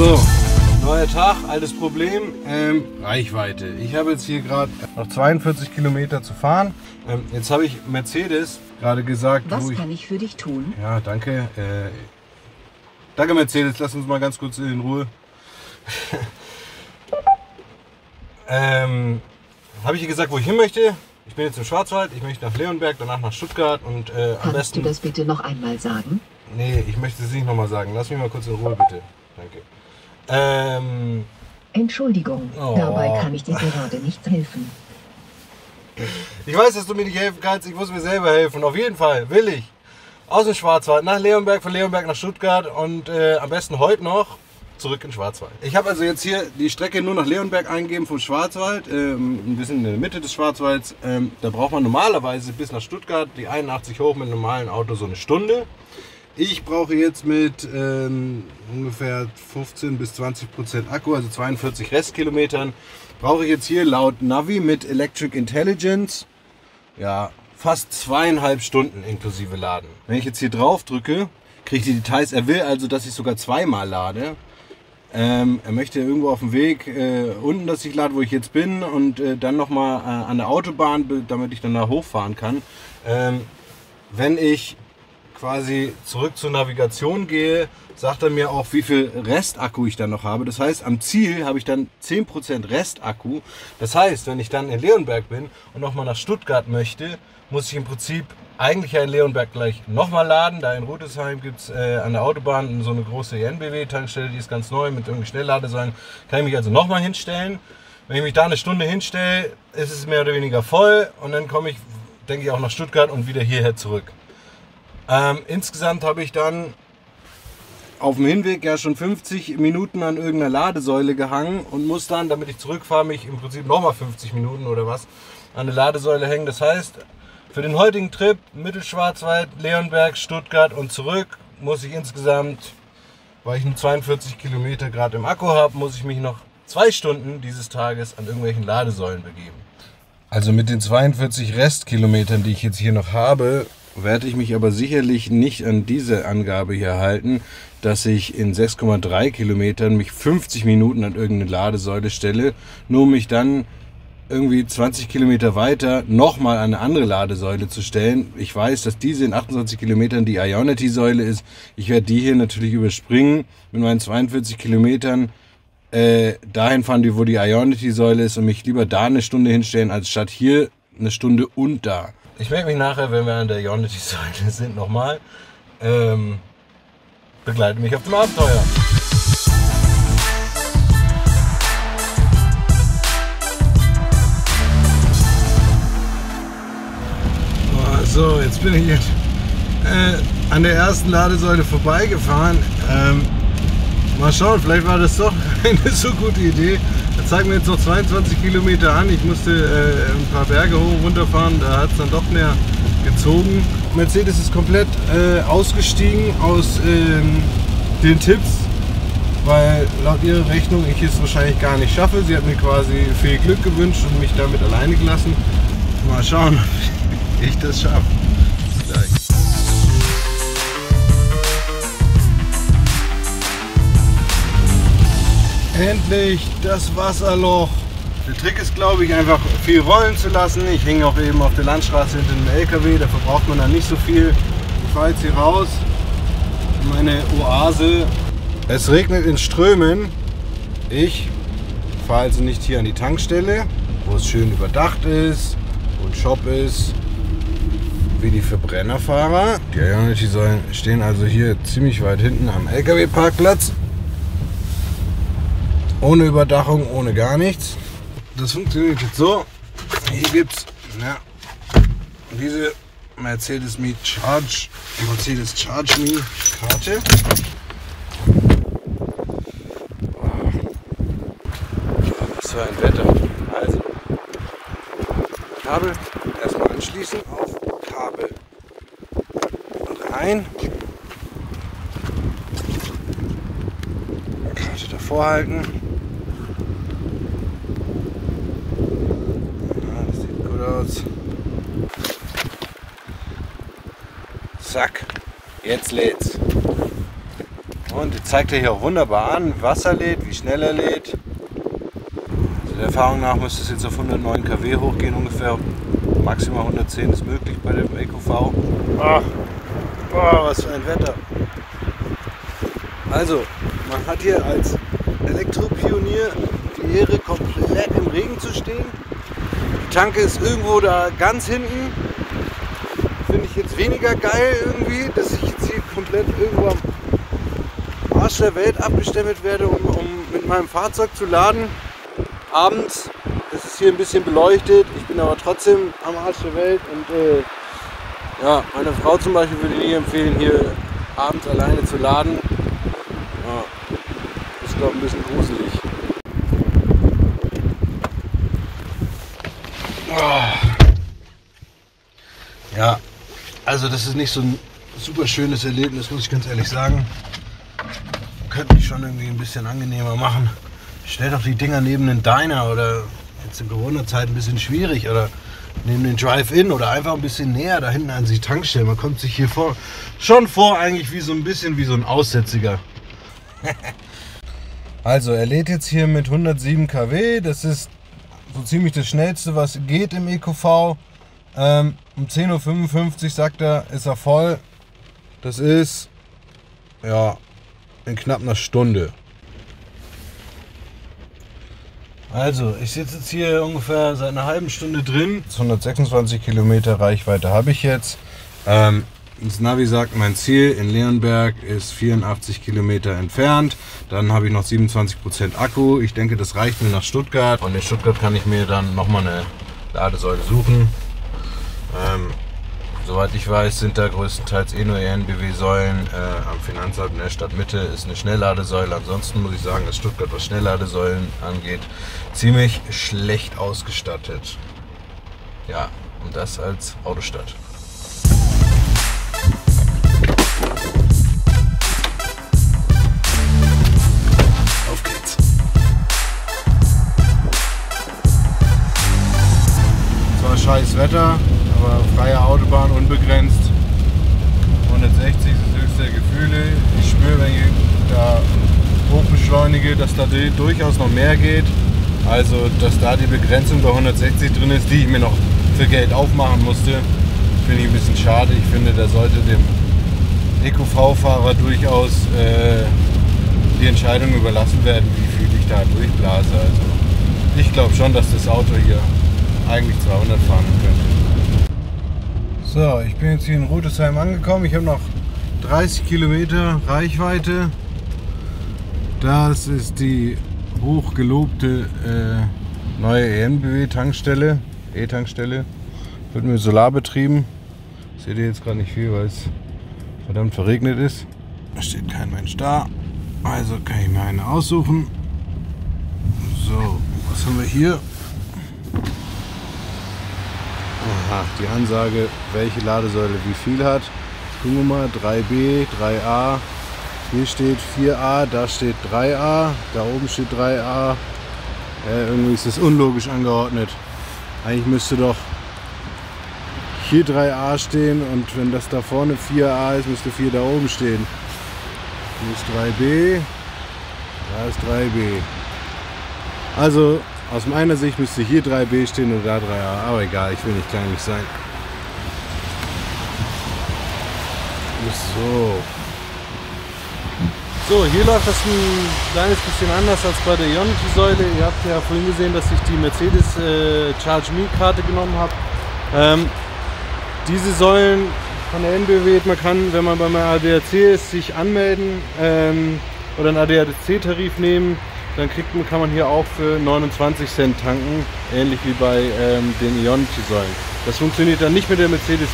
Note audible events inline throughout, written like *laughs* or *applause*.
So, neuer Tag, altes Problem, ähm, Reichweite. Ich habe jetzt hier gerade noch 42 Kilometer zu fahren. Ähm, jetzt habe ich Mercedes gerade gesagt, Was wo ich... kann ich für dich tun? Ja, danke. Äh, danke Mercedes, lass uns mal ganz kurz in Ruhe. *laughs* ähm, habe ich hier gesagt, wo ich hin möchte? Ich bin jetzt im Schwarzwald, ich möchte nach Leonberg, danach nach Stuttgart und äh, am Kannst besten... du das bitte noch einmal sagen? Nee, ich möchte es nicht nochmal sagen. Lass mich mal kurz in Ruhe, bitte. Danke. Ähm, Entschuldigung, Oh. dabei kann ich dir gerade nicht helfen. ich weiß, dass du mir nicht helfen kannst. Ich muss mir selber helfen. Auf jeden Fall will ich aus dem Schwarzwald nach Leonberg, von Leonberg nach Stuttgart und äh, am besten heute noch zurück in den Schwarzwald. Ich habe also jetzt hier die Strecke nur nach Leonberg eingegeben vom Schwarzwald. Ähm, ein bisschen in der Mitte des Schwarzwalds. Ähm, da braucht man normalerweise bis nach Stuttgart die 81 hoch mit einem normalen Auto so eine Stunde. Ich brauche jetzt mit ähm, ungefähr 15 bis 20 Prozent Akku, also 42 Restkilometern, brauche ich jetzt hier laut Navi mit Electric Intelligence ja fast zweieinhalb Stunden inklusive Laden. Wenn ich jetzt hier drauf drücke, kriege ich die Details. Er will also, dass ich sogar zweimal lade. Ähm, er möchte irgendwo auf dem Weg äh, unten, dass ich lade, wo ich jetzt bin und äh, dann nochmal äh, an der Autobahn, damit ich dann da hochfahren kann. Ähm, wenn ich quasi zurück zur Navigation gehe, sagt er mir auch, wie viel Restakku ich dann noch habe. Das heißt, am Ziel habe ich dann 10% Restakku. Das heißt, wenn ich dann in Leonberg bin und nochmal nach Stuttgart möchte, muss ich im Prinzip eigentlich in Leonberg gleich nochmal laden. Da in Rudesheim gibt es äh, an der Autobahn so eine große NBW-Tankstelle, die ist ganz neu mit irgendwie Schnellladesäulen. Kann ich mich also nochmal hinstellen. Wenn ich mich da eine Stunde hinstelle, ist es mehr oder weniger voll und dann komme ich, denke ich, auch nach Stuttgart und wieder hierher zurück. Ähm, insgesamt habe ich dann auf dem Hinweg ja schon 50 Minuten an irgendeiner Ladesäule gehangen und muss dann, damit ich zurückfahre, mich im Prinzip nochmal 50 Minuten oder was an der Ladesäule hängen. Das heißt, für den heutigen Trip Mittelschwarzwald, Leonberg, Stuttgart und zurück muss ich insgesamt, weil ich nur 42 Kilometer gerade im Akku habe, muss ich mich noch zwei Stunden dieses Tages an irgendwelchen Ladesäulen begeben. Also mit den 42 Restkilometern, die ich jetzt hier noch habe, werde ich mich aber sicherlich nicht an diese Angabe hier halten, dass ich in 6,3 Kilometern mich 50 Minuten an irgendeine Ladesäule stelle, nur mich dann irgendwie 20 Kilometer weiter nochmal an eine andere Ladesäule zu stellen. Ich weiß, dass diese in 28 Kilometern die Ionity-Säule ist. Ich werde die hier natürlich überspringen mit meinen 42 Kilometern äh, dahin fahren, wo die Ionity-Säule ist und mich lieber da eine Stunde hinstellen, als statt hier eine Stunde und da. Ich melde mich nachher, wenn wir an der Ionity-Säule *laughs* sind, nochmal. Ähm, begleite mich auf dem Abenteuer. Oh, So, jetzt bin ich jetzt, äh, an der ersten Ladesäule vorbeigefahren. Ähm, Mal schauen, vielleicht war das doch *laughs* eine so gute Idee. Zeigt mir jetzt noch 22 Kilometer an. Ich musste äh, ein paar Berge hoch und runter fahren. Da hat es dann doch mehr gezogen. Mercedes ist komplett äh, ausgestiegen aus ähm, den Tipps, weil laut ihrer Rechnung ich es wahrscheinlich gar nicht schaffe. Sie hat mir quasi viel Glück gewünscht und mich damit alleine gelassen. Mal schauen, *laughs* ob ich das schaffe. Endlich das Wasserloch. Der Trick ist, glaube ich, einfach viel rollen zu lassen. Ich hänge auch eben auf der Landstraße hinter dem LKW, da verbraucht man dann nicht so viel. Ich fahre jetzt hier raus, in meine Oase. Es regnet in Strömen. Ich fahre also nicht hier an die Tankstelle, wo es schön überdacht ist, ein Shop ist, wie die Verbrennerfahrer. Die Ionity stehen also hier ziemlich weit hinten am LKW-Parkplatz. Ohne Überdachung, ohne gar nichts. Das funktioniert jetzt so. Hier gibt es ja, diese Mercedes Me Charge, Mercedes Charge Me Karte. Was für ein Wetter. Also, Kabel erstmal anschließen auf Kabel rein. Karte davor halten. Ja, das sieht gut aus. Zack. Jetzt lädt's. Und jetzt zeigt er hier auch wunderbar an, wie Wasser lädt, wie schnell er lädt. Also der Erfahrung nach müsste es jetzt auf 109 kW hochgehen ungefähr. Maximal 110 ist möglich bei dem EcoV. Ach, boah, was für ein Wetter. Also, man hat hier als Elektropionier die Ehre, komplett im Regen zu stehen. Tanke ist irgendwo da ganz hinten. Finde ich jetzt weniger geil irgendwie, dass ich jetzt hier komplett irgendwo am Arsch der Welt abgestempelt werde, um, um mit meinem Fahrzeug zu laden. Abends ist es hier ein bisschen beleuchtet. Ich bin aber trotzdem am Arsch der Welt und äh, ja, meine Frau zum Beispiel würde nie empfehlen, hier abends alleine zu laden. Ja, ist glaube ein bisschen gruselig. Ja, also das ist nicht so ein super schönes Erlebnis, muss ich ganz ehrlich sagen. Könnte mich schon irgendwie ein bisschen angenehmer machen. Stell doch die Dinger neben den Diner oder jetzt in Corona-Zeit ein bisschen schwierig oder neben den Drive-In oder einfach ein bisschen näher da hinten an die Tankstelle. Man kommt sich hier vor, schon vor eigentlich wie so ein bisschen wie so ein Aussätziger. *laughs* also er lädt jetzt hier mit 107 kW. Das ist so ziemlich das schnellste, was geht im EcoV. Ähm, um 10.55 Uhr sagt er, ist er voll. Das ist ja in knapp einer Stunde. Also, ich sitze jetzt hier ungefähr seit einer halben Stunde drin. 126 Kilometer Reichweite habe ich jetzt. Ähm, das Navi sagt, mein Ziel in Leonberg ist 84 Kilometer entfernt. Dann habe ich noch 27% Akku. Ich denke, das reicht mir nach Stuttgart. Und in Stuttgart kann ich mir dann nochmal eine Ladesäule suchen. Ähm, soweit ich weiß, sind da größtenteils eh nur ENBW-Säulen. Äh, am Finanzamt in der Stadtmitte ist eine Schnellladesäule. Ansonsten muss ich sagen, dass Stuttgart, was Schnellladesäulen angeht, ziemlich schlecht ausgestattet. Ja, und das als Autostadt. Wetter, aber freie Autobahn unbegrenzt. 160 ist das höchste Gefühle. Ich spüre, wenn ich da hochbeschleunige, dass da durchaus noch mehr geht. Also, dass da die Begrenzung bei 160 drin ist, die ich mir noch für Geld aufmachen musste, finde ich ein bisschen schade. Ich finde, da sollte dem EQV-Fahrer durchaus äh, die Entscheidung überlassen werden, wie viel ich da durchblase. Also, ich glaube schon, dass das Auto hier eigentlich 200 fahren könnte. So, ich bin jetzt hier in Rudesheim angekommen. Ich habe noch 30 Kilometer Reichweite. Das ist die hochgelobte äh, neue ENBW-Tankstelle, E-Tankstelle. Wird mit Solar betrieben. Seht ihr jetzt gerade nicht viel, weil es verdammt verregnet ist. Da steht kein Mensch da. Also kann ich mir eine aussuchen. So, was haben wir hier? Aha, die Ansage, welche Ladesäule wie viel hat. Gucken wir mal, 3b, 3a. Hier steht 4a, da steht 3a, da oben steht 3a. Äh, irgendwie ist das unlogisch angeordnet. Eigentlich müsste doch hier 3a stehen und wenn das da vorne 4a ist, müsste 4 da oben stehen. Hier ist 3b, da ist 3b. Also aus meiner Sicht müsste hier 3b stehen und da 3a, aber egal, ich will nicht kleinlich sein. So. So, hier läuft das ein kleines bisschen anders als bei der Ionity-Säule. Ihr habt ja vorhin gesehen, dass ich die Mercedes äh, Charge Me Karte genommen habe. Ähm, diese Säulen von der NBW, man kann, wenn man beim ADAC ist, sich anmelden ähm, oder einen ADAC-Tarif nehmen. Dann kriegt man, kann man hier auch für 29 Cent tanken, ähnlich wie bei ähm, den Ionity-Säulen. Das funktioniert dann nicht mit der Mercedes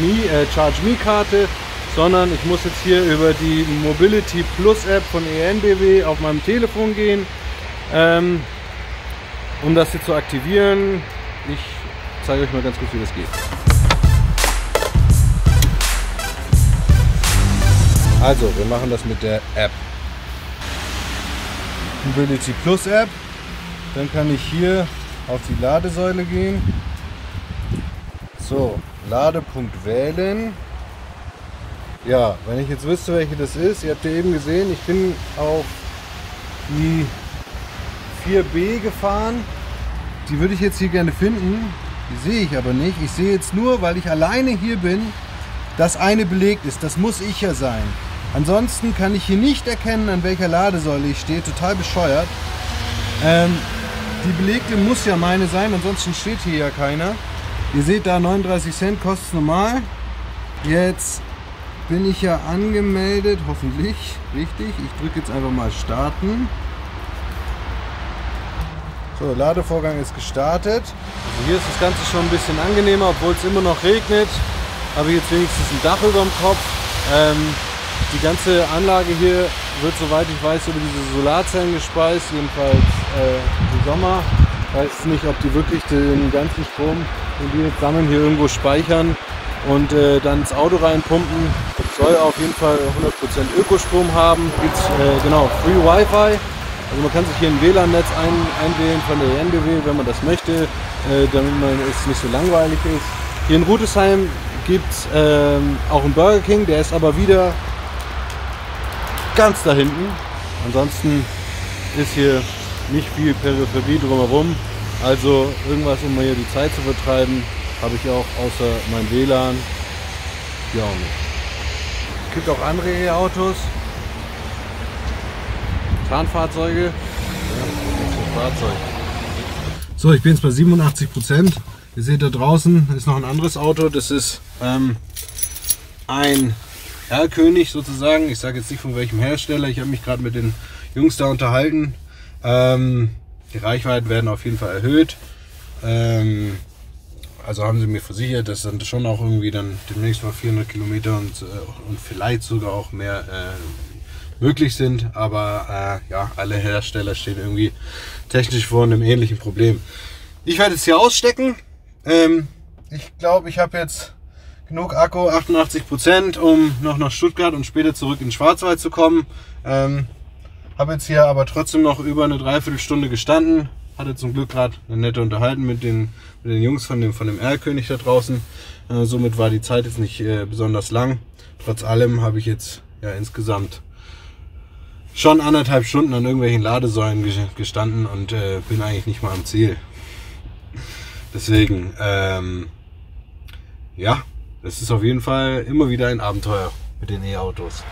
Me, äh, Charge Me Karte, sondern ich muss jetzt hier über die Mobility Plus App von ENBW auf meinem Telefon gehen, ähm, um das hier zu aktivieren. Ich zeige euch mal ganz kurz, wie das geht. Also, wir machen das mit der App. Mobility Plus App. Dann kann ich hier auf die Ladesäule gehen. So, Ladepunkt wählen. Ja, wenn ich jetzt wüsste, welche das ist, ihr habt ja eben gesehen, ich bin auf die 4B gefahren. Die würde ich jetzt hier gerne finden. Die sehe ich aber nicht. Ich sehe jetzt nur, weil ich alleine hier bin, dass eine belegt ist. Das muss ich ja sein. Ansonsten kann ich hier nicht erkennen, an welcher Ladesäule ich stehe. Total bescheuert. Ähm, die belegte muss ja meine sein, ansonsten steht hier ja keiner. Ihr seht da 39 Cent kostet normal. Jetzt bin ich ja angemeldet, hoffentlich richtig. Ich drücke jetzt einfach mal starten. So, Ladevorgang ist gestartet. Also hier ist das Ganze schon ein bisschen angenehmer, obwohl es immer noch regnet. Habe ich jetzt wenigstens ein Dach über dem Kopf. Ähm, die ganze Anlage hier wird, soweit ich weiß, über diese Solarzellen gespeist, jedenfalls äh, im Sommer. Ich weiß nicht, ob die wirklich den ganzen Strom, den die jetzt sammeln, hier irgendwo speichern und äh, dann ins Auto reinpumpen. Soll auf jeden Fall 100% Ökostrom haben. Gibt äh, genau Free Wi-Fi. Also man kann sich hier ein WLAN-Netz ein, einwählen von der NBW, wenn man das möchte, äh, damit man es nicht so langweilig ist. Hier in Rudesheim gibt es ähm, auch einen Burger King, der ist aber wieder ganz da hinten. Ansonsten ist hier nicht viel Peripherie drumherum. Also irgendwas, um hier die Zeit zu vertreiben, habe ich auch außer mein WLAN hier auch nicht. Es gibt auch andere E-Autos. Zahnfahrzeuge. Ja, Fahrzeug. So, ich bin jetzt bei 87 Prozent. Ihr seht da draußen ist noch ein anderes Auto. Das ist ähm, ein Erlkönig sozusagen. Ich sage jetzt nicht von welchem Hersteller. Ich habe mich gerade mit den Jungs da unterhalten. Ähm, die Reichweiten werden auf jeden Fall erhöht. Ähm, also haben sie mir versichert, dass dann schon auch irgendwie dann demnächst mal 400 Kilometer und, äh, und vielleicht sogar auch mehr äh, möglich sind. Aber äh, ja, alle Hersteller stehen irgendwie technisch vor einem ähnlichen Problem. Ich werde jetzt hier ausstecken. Ähm, ich glaube, ich habe jetzt genug Akku, 88 Prozent, um noch nach Stuttgart und später zurück in Schwarzwald zu kommen. Ähm, habe jetzt hier aber trotzdem noch über eine Dreiviertelstunde gestanden. Hatte zum Glück gerade eine nette Unterhaltung mit den, mit den Jungs von dem, von dem Erlkönig da draußen. Äh, somit war die Zeit jetzt nicht äh, besonders lang. Trotz allem habe ich jetzt ja insgesamt schon anderthalb Stunden an irgendwelchen Ladesäulen ge- gestanden und äh, bin eigentlich nicht mal am Ziel. Deswegen, ähm, ja, es ist auf jeden Fall immer wieder ein Abenteuer mit den E-Autos.